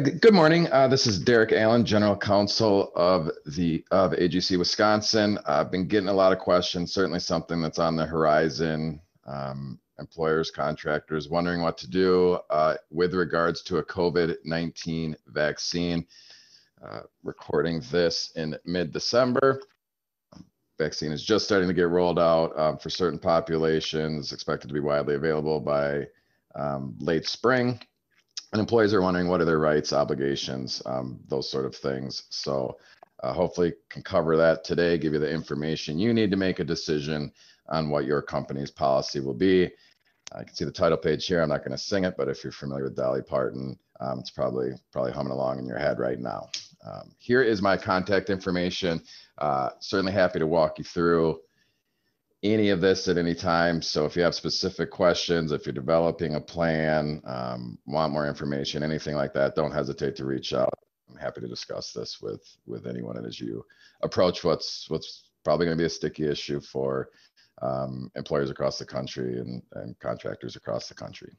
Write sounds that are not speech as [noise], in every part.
Uh, good morning. Uh, this is Derek Allen, General Counsel of the of AGC Wisconsin. I've been getting a lot of questions. Certainly, something that's on the horizon. Um, employers, contractors wondering what to do uh, with regards to a COVID nineteen vaccine. Uh, recording this in mid December. Vaccine is just starting to get rolled out um, for certain populations. Expected to be widely available by um, late spring and employees are wondering what are their rights, obligations, um, those sort of things. So uh, hopefully can cover that today, give you the information you need to make a decision on what your company's policy will be. I can see the title page here. I'm not going to sing it, but if you're familiar with Dolly Parton, um, it's probably probably humming along in your head right now. Um, here is my contact information. Uh, certainly happy to walk you through any of this at any time. So if you have specific questions, if you're developing a plan, um, want more information, anything like that, don't hesitate to reach out. I'm happy to discuss this with with anyone as you approach what's what's probably going to be a sticky issue for um, employers across the country and, and contractors across the country.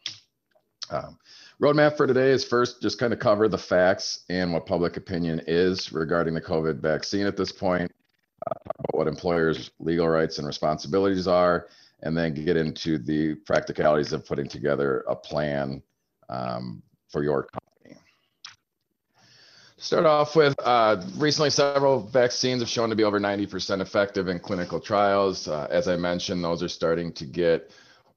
Um, roadmap for today is first just kind of cover the facts and what public opinion is regarding the COVID vaccine at this point what employers' legal rights and responsibilities are, and then get into the practicalities of putting together a plan um, for your company. Start off with uh, recently, several vaccines have shown to be over 90% effective in clinical trials. Uh, as I mentioned, those are starting to get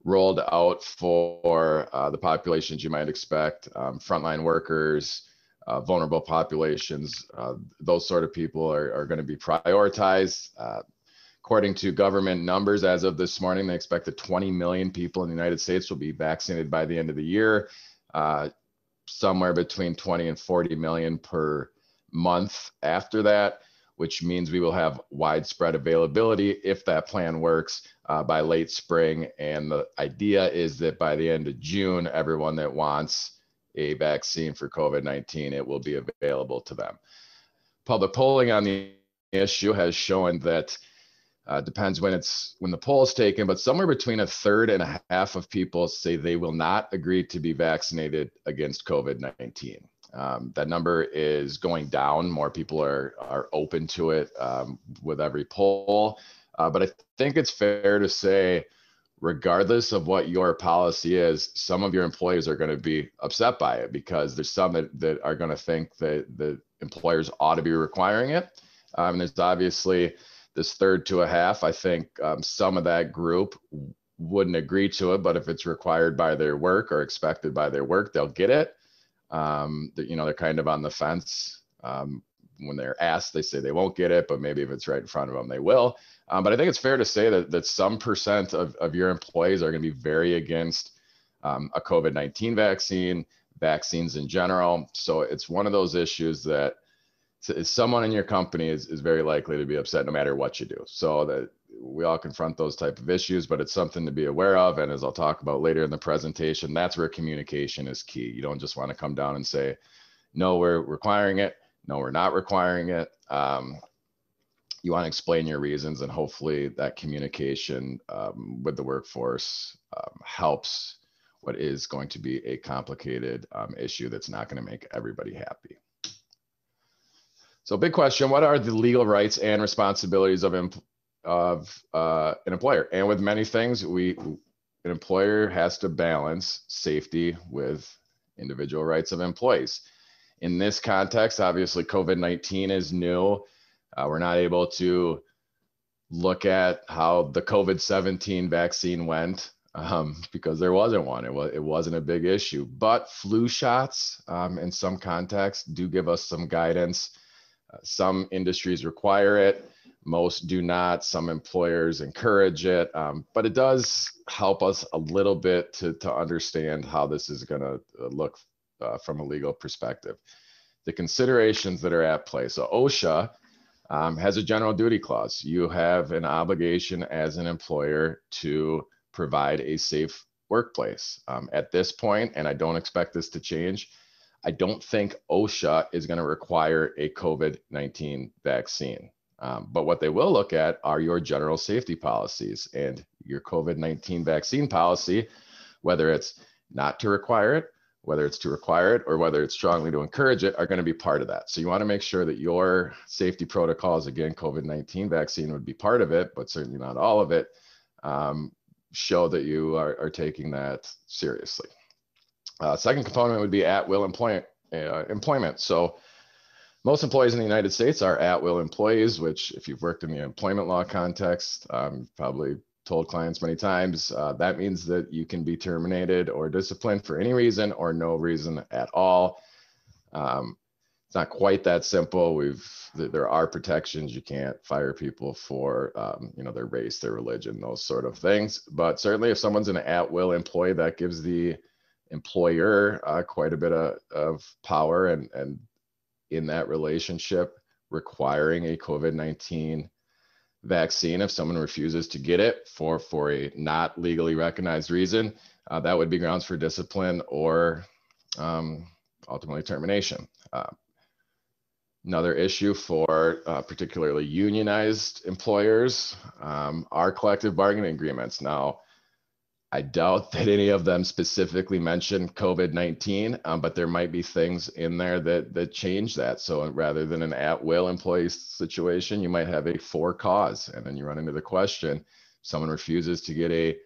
rolled out for uh, the populations you might expect um, frontline workers, uh, vulnerable populations, uh, those sort of people are, are going to be prioritized. Uh, according to government numbers, as of this morning, they expect that 20 million people in the United States will be vaccinated by the end of the year, uh, somewhere between 20 and 40 million per month after that, which means we will have widespread availability if that plan works uh, by late spring. And the idea is that by the end of June, everyone that wants a vaccine for COVID 19, it will be available to them. Public polling on the issue has shown that uh, depends when it's when the poll is taken, but somewhere between a third and a half of people say they will not agree to be vaccinated against COVID 19. Um, that number is going down. More people are are open to it um, with every poll, uh, but I think it's fair to say regardless of what your policy is, some of your employees are going to be upset by it because there's some that, that are going to think that the employers ought to be requiring it. Um, there's obviously this third to a half. I think um, some of that group wouldn't agree to it, but if it's required by their work or expected by their work, they'll get it. Um, you know, they're kind of on the fence. Um, when they're asked, they say they won't get it, but maybe if it's right in front of them, they will. Um, but I think it's fair to say that, that some percent of, of your employees are going to be very against um, a COVID 19 vaccine, vaccines in general. So it's one of those issues that someone in your company is, is very likely to be upset no matter what you do. So that we all confront those type of issues, but it's something to be aware of. And as I'll talk about later in the presentation, that's where communication is key. You don't just want to come down and say, no, we're requiring it. No, we're not requiring it. Um, you want to explain your reasons and hopefully that communication um, with the workforce um, helps what is going to be a complicated um, issue that's not going to make everybody happy. So big question, what are the legal rights and responsibilities of, of uh, an employer? And with many things, we an employer has to balance safety with individual rights of employees. In this context, obviously COVID-19 is new uh, we're not able to look at how the COVID 17 vaccine went um, because there wasn't one. It, was, it wasn't a big issue. But flu shots, um, in some contexts, do give us some guidance. Uh, some industries require it, most do not. Some employers encourage it. Um, but it does help us a little bit to, to understand how this is going to uh, look uh, from a legal perspective. The considerations that are at play. So, OSHA um, has a general duty clause. You have an obligation as an employer to provide a safe workplace. Um, at this point, and I don't expect this to change, I don't think OSHA is going to require a COVID 19 vaccine. Um, but what they will look at are your general safety policies and your COVID 19 vaccine policy, whether it's not to require it, whether it's to require it or whether it's strongly to encourage it, are going to be part of that. So you want to make sure that your safety protocols, again, COVID 19 vaccine would be part of it, but certainly not all of it, um, show that you are, are taking that seriously. Uh, second component would be at will employment. Uh, employment. So most employees in the United States are at will employees, which, if you've worked in the employment law context, um, probably told clients many times uh, that means that you can be terminated or disciplined for any reason or no reason at all. Um, it's not quite that simple. We've there are protections. You can't fire people for um, you know their race, their religion, those sort of things. But certainly, if someone's an at-will employee, that gives the employer uh, quite a bit of, of power and and in that relationship requiring a COVID-19 vaccine if someone refuses to get it for for a not legally recognized reason uh, that would be grounds for discipline or um, ultimately termination. Uh, another issue for uh, particularly unionized employers um, are collective bargaining agreements. Now I doubt [laughs] that any of them specifically mention COVID 19, um, but there might be things in there that, that change that. So rather than an at will employee situation, you might have a for cause. And then you run into the question someone refuses to get a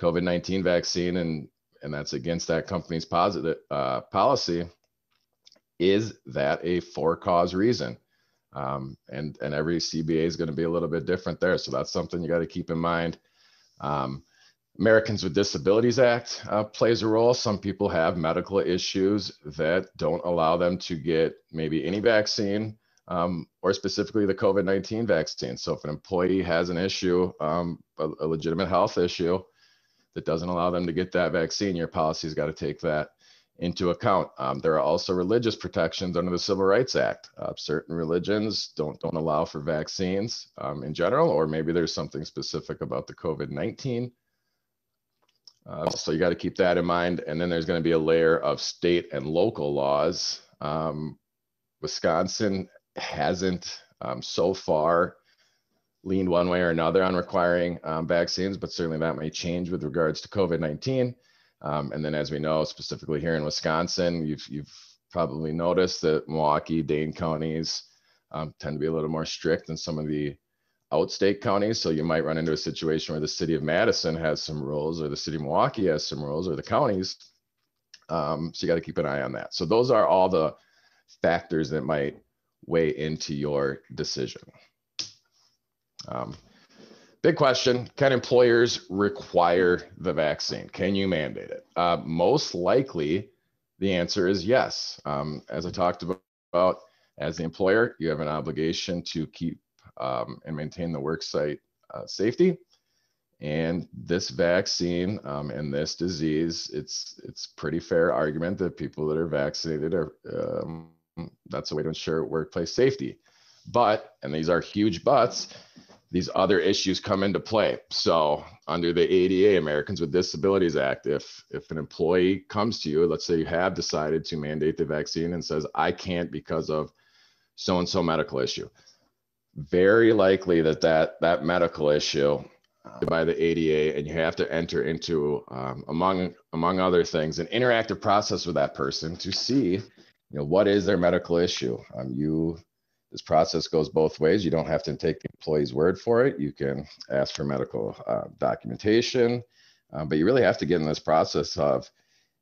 COVID 19 vaccine and, and that's against that company's positive uh, policy. Is that a for cause reason? Um, and, and every CBA is going to be a little bit different there. So that's something you got to keep in mind. Um, Americans with Disabilities Act uh, plays a role. Some people have medical issues that don't allow them to get maybe any vaccine um, or specifically the COVID 19 vaccine. So, if an employee has an issue, um, a, a, legitimate health issue that doesn't allow them to get that vaccine, your policy's got to take that into account. Um, there are also religious protections under the Civil Rights Act. Uh, certain religions don't, don't allow for vaccines um, in general, or maybe there's something specific about the COVID 19 uh, so you got to keep that in mind. And then there's going to be a layer of state and local laws. Um, Wisconsin hasn't um, so far leaned one way or another on requiring um, vaccines, but certainly that may change with regards to COVID 19. Um, and then, as we know, specifically here in Wisconsin, you've, you've probably noticed that Milwaukee, Dane counties um, tend to be a little more strict than some of the outstate counties. So you might run into a situation where the city of Madison has some rules, or the city of Milwaukee has some rules, or the counties. Um, so you got to keep an eye on that. So those are all the factors that might weigh into your decision. Um, big question Can employers require the vaccine? Can you mandate it? Uh, most likely, the answer is yes. Um, as I talked about, as the employer, you have an obligation to keep um, and maintain the worksite uh, safety. And this vaccine um, and this disease, it's it's pretty fair argument that people that are vaccinated are um, that's a way to ensure workplace safety. But and these are huge buts. These other issues come into play. So under the ADA, Americans with Disabilities Act, if if an employee comes to you, let's say you have decided to mandate the vaccine and says I can't because of so and so medical issue very likely that that, that medical issue by the ADA, and you have to enter into, um, among among other things, an interactive process with that person to see, you know, what is their medical issue. Um, you, this process goes both ways. You don't have to take the employee's word for it. You can ask for medical uh, documentation, um, but you really have to get in this process of,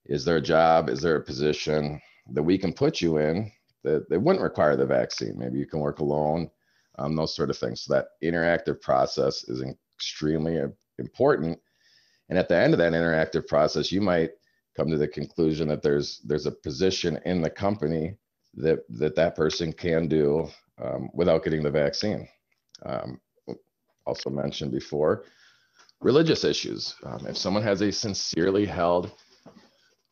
is there a job, is there a position that we can put you in that, that wouldn't require the vaccine? Maybe you can work alone um, those sort of things. So that interactive process is extremely important. And at the end of that interactive process, you might come to the conclusion that there's there's a position in the company that that that person can do um, without getting the vaccine. Um, also mentioned before, religious issues. Um, if someone has a sincerely held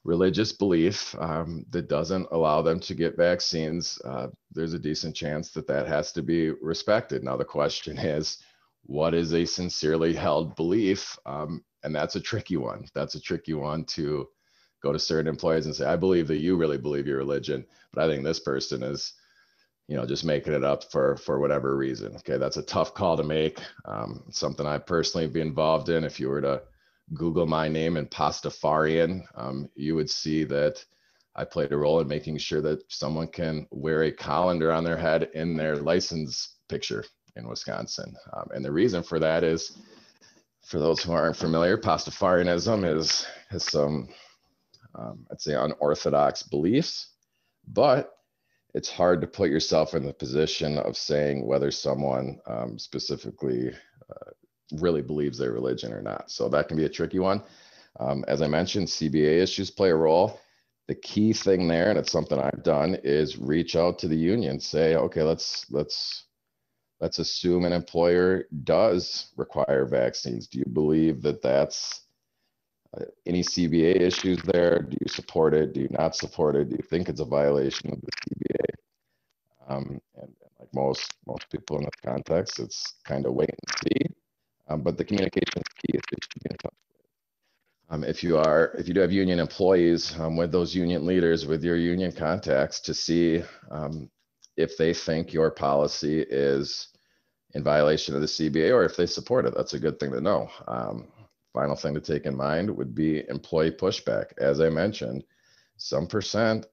religious belief um, that doesn't allow them to get vaccines, uh, there's a decent chance that that has to be respected. Now, the question [laughs] is, what is a sincerely held belief? Um, and that's a tricky one. That's a tricky one to go to certain employees and say, I believe that you really believe your religion, but I think this person is, you know, just making it up for for whatever reason. Okay, that's a tough call to make. Um, something I personally be involved in. If you were to Google my name and Pastafarian, um, you would see that I played a role in making sure that someone can wear a colander on their head in their license picture in Wisconsin. Um, and the reason for that is, for those who aren't familiar, Pastafarianism is has some, um, I'd say, unorthodox beliefs, but it's hard to put yourself in the position of saying whether someone um, specifically uh, really believes their religion or not. So that can be a tricky one. Um, as I mentioned, CBA issues play a role. The key thing there, and it's something I've done, is reach out to the union. Say, okay, let's let's let's assume an employer does require vaccines. Do you believe that that's uh, any CBA issues there? Do you support it? Do you not support it? Do you think it's a violation of the CBA? Um, and, and, like most most people in this context, it's kind of wait and see. Um, but the communication is key. Touch um, if you are if you do have union employees um, with those union leaders with your union contacts to see um, if they think your policy is in violation of the CBA or if they support it. That's a good thing to know. Um, final thing to take in mind would be employee pushback. As I mentioned, some percent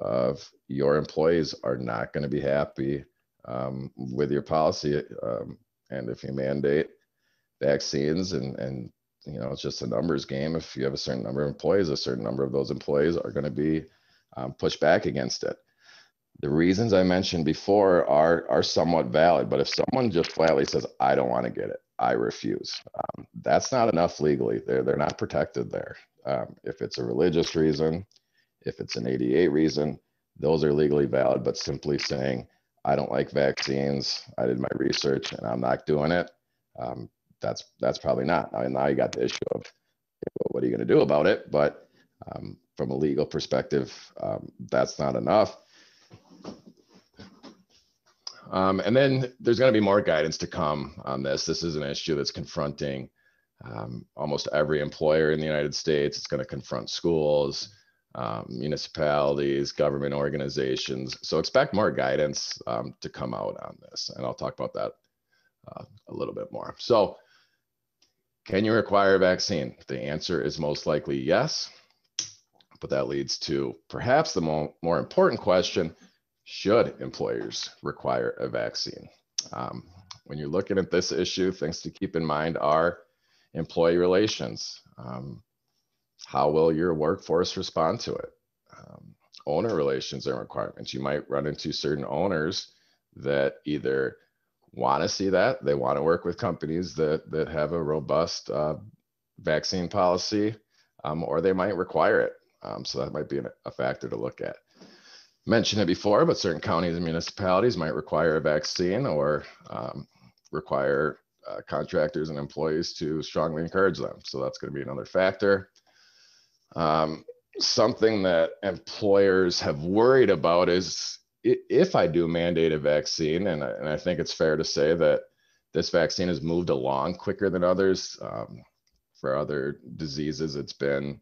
of your employees are not going to be happy um, with your policy. Um, and if you mandate vaccines and, and you know, it's just a numbers game. If you have a certain number of employees, a certain number of those employees are going to be um, pushed back against it the reasons I mentioned before are are somewhat valid. But if someone just flatly says, "I don't want to get it," I refuse. Um, that's not enough legally. They're they're not protected there. Um, if it's a religious reason, if it's an ADA reason, those are legally valid. But simply saying, "I don't like vaccines. I did my research and I'm not doing it," um, that's that's probably not. I mean, now you got the issue of well, what are you going to do about it? But um, from a legal perspective, um, that's not enough um, and then there's going to be more guidance to come on this. This is an issue that's confronting um, almost every employer in the United States. It's going to confront schools, um, municipalities, government organizations. So expect more guidance um, to come out on this. And I'll talk about that uh, a little bit more. So, can you require a vaccine? The answer is most likely yes. But that leads to perhaps the more, important question should employers require a vaccine? Um, when you're looking at this issue, things to keep in mind are employee relations. Um, how will your workforce respond to it? Um, owner relations and requirements. You might run into certain owners that either want to see that, they want to work with companies that, that have a robust uh, vaccine policy, um, or they might require it. Um, so that might be a factor to look at mentioned it before, but certain counties and municipalities might require a vaccine or um, require uh, contractors and employees to strongly encourage them. So that's going to be another factor. Um, something that employers have worried about is if I do mandate a vaccine, and I, and I think it's fair to say that this vaccine has moved along quicker than others. Um, for other diseases, it's been,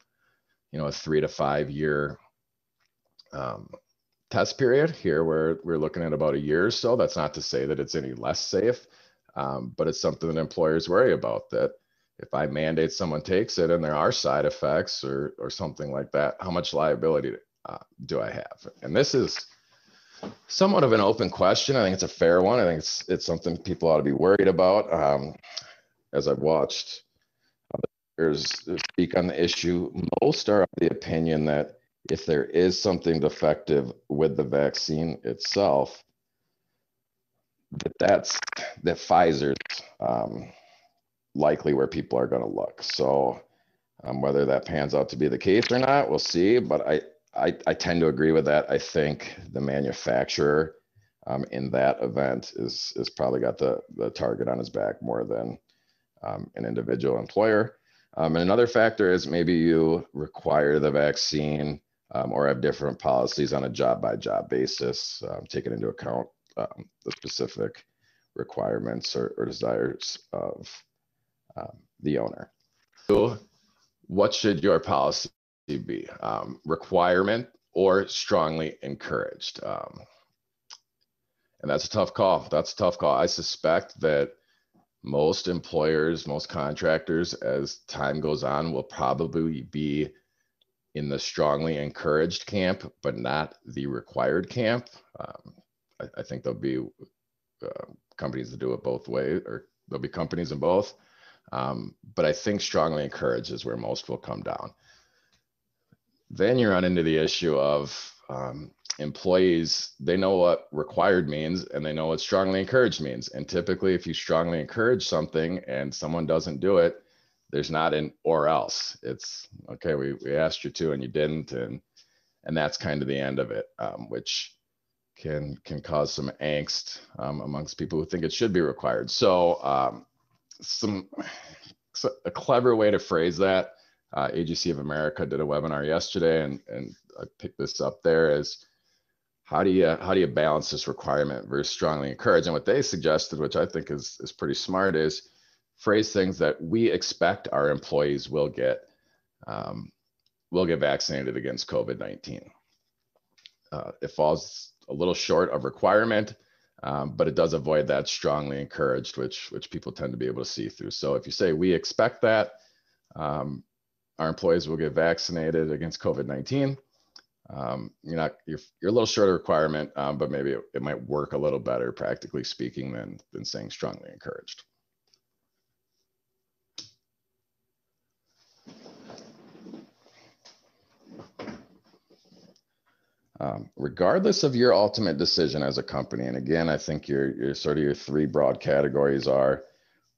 you know, a three to five year um, test period here where we're looking at about a year or so. That's not to say that it's any less safe, um, but it's something that employers worry about that if I mandate someone takes it and there are side effects or, or something like that, how much liability uh, do I have? And this is somewhat of an open question. I think it's a fair one. I think it's, it's something people ought to be worried about. Um, as I've watched others speak on the issue, most are of the opinion that if there is something defective with the vaccine itself, that that's that Pfizer's um, likely where people are going to look. So um, whether that pans out to be the case or not, we'll see. But I, I, I tend to agree with that. I think the manufacturer um, in that event is is probably got the the target on his back more than um, an individual employer. Um, and another factor is maybe you require the vaccine um, or have different policies on a job by job basis, um, taking into account um, the specific requirements or, or desires of the owner. So, what should your policy be? Um, requirement or strongly encouraged? Um, and that's a tough call. That's a tough call. I suspect that most employers, most contractors, as time goes on, will probably be in the strongly encouraged camp, but not the required camp. Um, I, I, think there'll be uh, companies that do it both ways, or there'll be companies in both. Um, but I think strongly encouraged is where most will come down. Then you run into the issue of um, employees, they know what required means and they know what strongly encouraged means. And typically, if you strongly encourage something and someone doesn't do it, there's not an or else. It's okay, we, we asked you to and you didn't. And and that's kind of the end of it, um, which can can cause some angst um, amongst people who think it should be required. So um, some so a clever way to phrase that. Uh, AGC of America did a webinar yesterday, and and I picked this up there as how do you how do you balance this requirement versus strongly encourage? And what they suggested, which I think is is pretty smart, is phrase things that we expect our employees will get um, will get vaccinated against COVID nineteen. Uh, it falls a little short of requirement, um, but it does avoid that strongly encouraged, which which people tend to be able to see through. So if you say we expect that um, our employees will get vaccinated against COVID nineteen um, you're not you're, you're a little short of requirement, um, but maybe it, it might work a little better, practically speaking, than than saying strongly encouraged. Um, regardless of your ultimate decision as a company, and again, I think your your sort of your three broad categories are: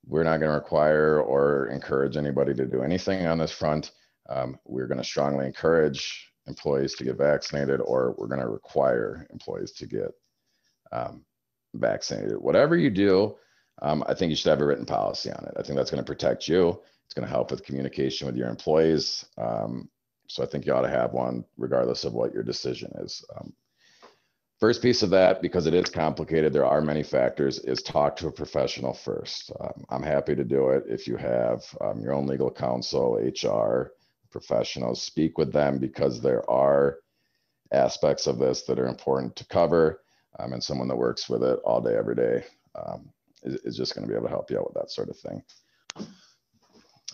we're not going to require or encourage anybody to do anything on this front. Um, we're going to strongly encourage employees to get vaccinated or we're going to require employees to get um, vaccinated. Whatever you do, um, I think you should have a written policy on it. I think that's going to protect you. It's going to help with communication with your employees. Um, so I think you ought to have one regardless of what your decision is. First piece of that, because it is complicated, there are many factors, is talk to a professional first. Um, I'm happy to do it if you have um, your own legal counsel, HR, professionals, speak with them because there are aspects of this that are important to cover. Um, and someone that works with it all day, every day um, is, is, just going to be able to help you out with that sort of thing.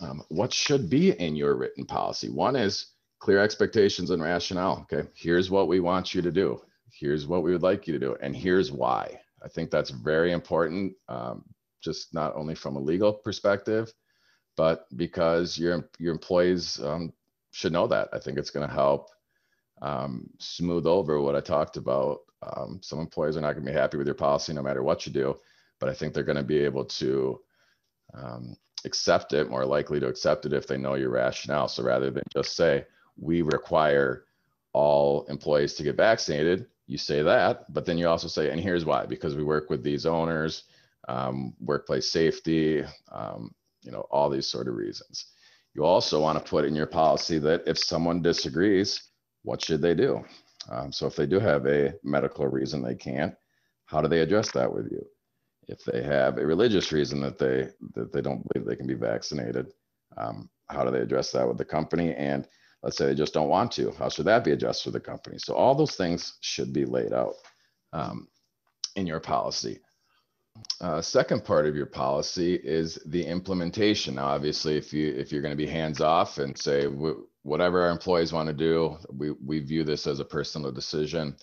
Um, what should be in your written policy? One is clear expectations and rationale. Okay, here's what we want you to do. Here's what we would like you to do, and here's why. I think that's very important, um, just not only from a legal perspective, but because your your employees um, should know that. I think it's going to help um, smooth over what I talked about. Um, some employees are not going to be happy with your policy no matter what you do, but I think they're going to be able to um, accept it, more likely to accept it if they know your rationale. So rather than just say we require all employees to get vaccinated, you say that, but then you also say, and here's why: because we work with these owners, um, workplace safety, um, you know, all these sort of reasons. You also want to put in your policy that if someone disagrees, what should they do? Um, so if they do have a medical reason they can't, how do they address that with you? If they have a religious reason that they that they don't believe they can be vaccinated, um, how do they address that with the company? And let's say they just don't want to, how should that be addressed for the company? So all those things should be laid out um, in your policy. Uh, second part of your policy is the implementation. Now, obviously, if you if you're going to be hands off and say whatever our employees want to do, we we view this as a personal decision.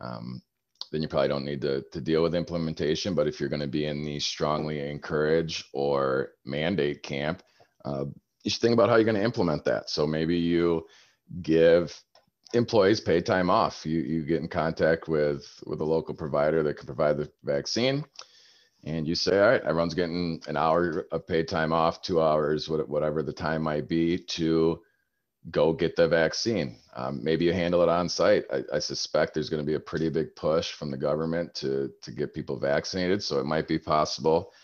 Um, then you probably don't need to, to deal with implementation. But if you're going to be in the strongly encourage or mandate camp, uh, you should think about how you're going to implement that. So maybe you give employees paid time off. You you get in contact with with a local provider that can provide the vaccine, and you say, all right, everyone's getting an hour of paid time off, two hours, whatever the time might be, to go get the vaccine. Um, maybe you handle it on site. I, I suspect there's going to be a pretty big push from the government to to get people vaccinated, so it might be possible.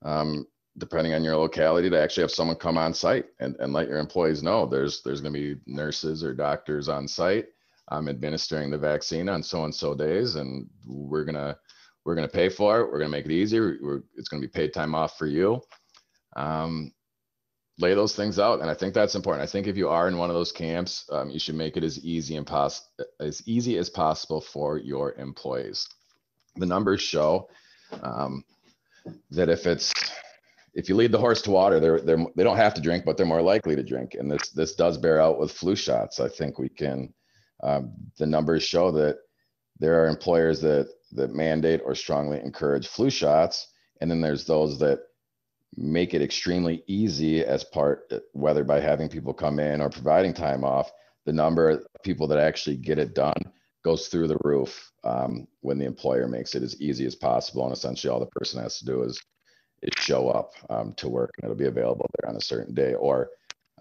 Um, depending on your locality to actually have someone come on site and, and let your employees know there's there's going to be nurses or doctors on site. Um, administering the vaccine on so and so days and we're going to we're going to pay for it. We're going to make it easier. We're, it's going to be paid time off for you. Um, lay those things out and i think that's important. I think if you are in one of those camps um, you should make it as easy and pos- as easy as possible for your employees. The numbers show um, that if it's if you lead the horse to water, they're they're they don't have to drink, but they're more likely to drink. And this this does bear out with flu shots. I think we can. Um, the numbers show that there are employers that that mandate or strongly encourage flu shots, and then there's those that make it extremely easy as part whether by having people come in or providing time off the number of people that actually get it done goes through the roof um, when the employer makes it as easy as possible and essentially all the person has to do is is show up um, to work and it'll be available there on a certain day or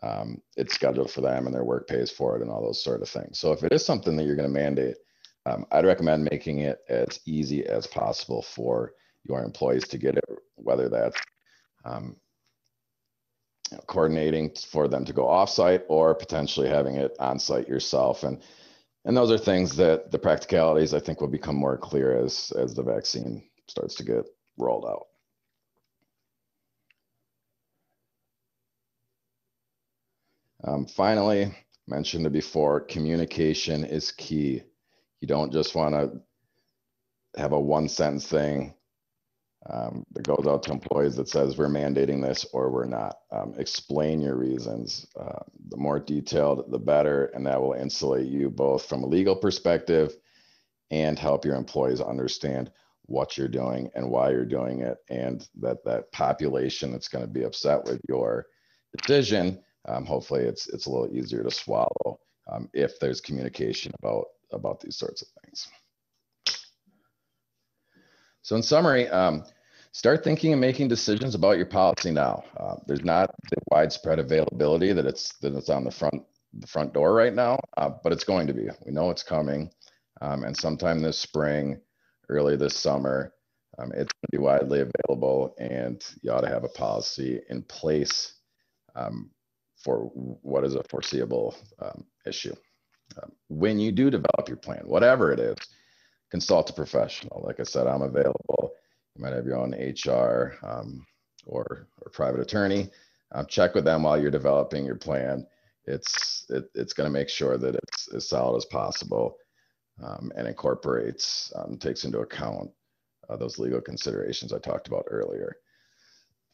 um, it's scheduled for them and their work pays for it and all those sort of things. So if it is something that you're going to mandate, um, I'd recommend making it as easy as possible for your employees to get it, whether that's um, you know, coordinating for them to go offsite or potentially having it on site yourself. And and those are things that the practicalities I think will become more clear as as the vaccine starts to get rolled out. Um, finally, mentioned it before, communication is key. You don't just want to have a one sentence thing um, that goes out to employees that says we're mandating this or we're not. Um, explain your reasons. Uh, the more detailed, the better, and that will insulate you both from a legal perspective and help your employees understand what you're doing and why you're doing it, and that that population that's going to be upset with your decision um, hopefully it's it's a little easier to swallow um, if there's communication about about these sorts of things. So in summary, um, start thinking and making decisions about your policy now. Uh, there's not the widespread availability that it's that it's on the front the front door right now, uh, but it's going to be. We know it's coming, um, and sometime this spring, early this summer, um, it's going to be widely available, and you ought to have a policy in place um, for what is a foreseeable um, issue. Um, when you do develop your plan, whatever it is, consult a professional. Like I said, I'm available. You might have your own HR um, or, or private attorney. Um, check with them while you're developing your plan. It's it, it's going to make sure that it's as solid as possible um, and incorporates um, takes into account uh, those legal considerations I talked about earlier.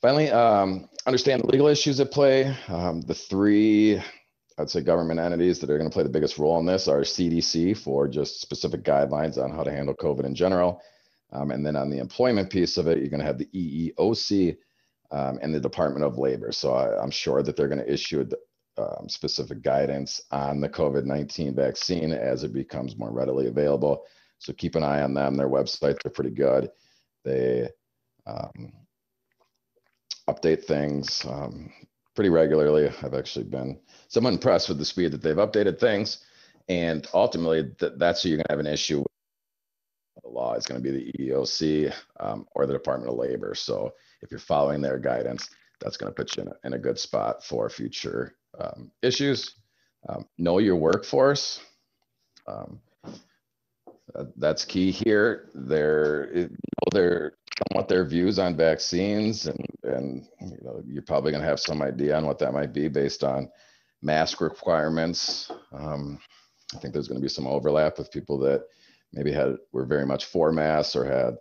Finally, um, understand the legal issues at play. Um, the three, I'd say, government entities that are going to play the biggest role in this are CDC for just specific guidelines on how to handle COVID in general. Um, and then on the employment piece of it, you're going to have the EEOC um, and the Department of Labor. So I, am sure that they're going to issue um, specific guidance on the COVID 19 vaccine as it becomes more readily available. So keep an eye on them. Their websites are pretty good. They um, update things um, pretty regularly. I've actually been somewhat impressed with the speed that they've updated things. And ultimately, th- that's who you're going to have an issue with. The law is going to be the EEOC um, or the Department of Labor. So if you're following their guidance, that's going to put you in a, in a good spot for future um, issues. Um, know your workforce. Um, that's key here. They're, you know, they're somewhat their views on vaccines and and you know you're probably going to have some idea on what that might be based on mask requirements. Um, i think there's going to be some overlap with people that maybe had were very much for masks or had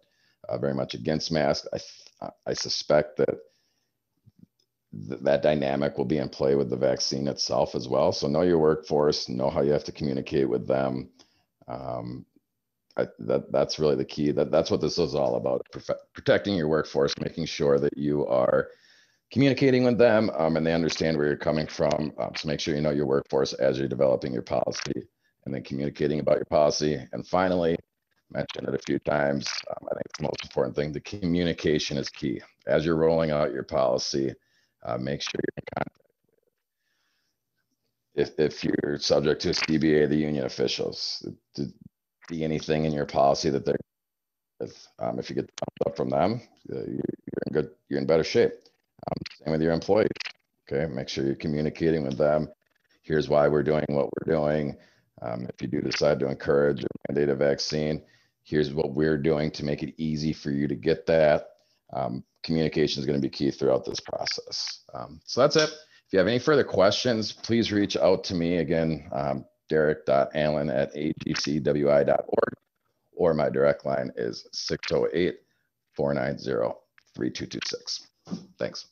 uh, very much against masks. I i suspect that th- that dynamic will be in play with the vaccine itself as well. So know your workforce know how you have to communicate with them. Um, I, that that's really the key. That that's what this is all about: protecting your workforce, making sure that you are communicating with them um, and they understand where you're coming from. Um, so make sure you know your workforce as you're developing your policy, and then communicating about your policy. And finally, mentioned it a few times. Um, I think it's the most important thing. The communication is key as you're rolling out your policy. Uh, make sure you're in contact. If, if you're subject to a CBA, the union officials, be anything in your policy that they're with. Um, if you get thumbs up from them, uh, you're, in good, you're in better shape. Um, same with your employees. Okay, make sure you're communicating with them. Here's why we're doing what we're doing. Um, if you do decide to encourage or mandate a vaccine, here's what we're doing to make it easy for you to get that. Um, communication is going to be key throughout this process. Um, so that's it. If you have any further questions, please reach out to me. Again, um, derek.allen at agcwi.org, or my direct line is 608 490 3226. Thanks.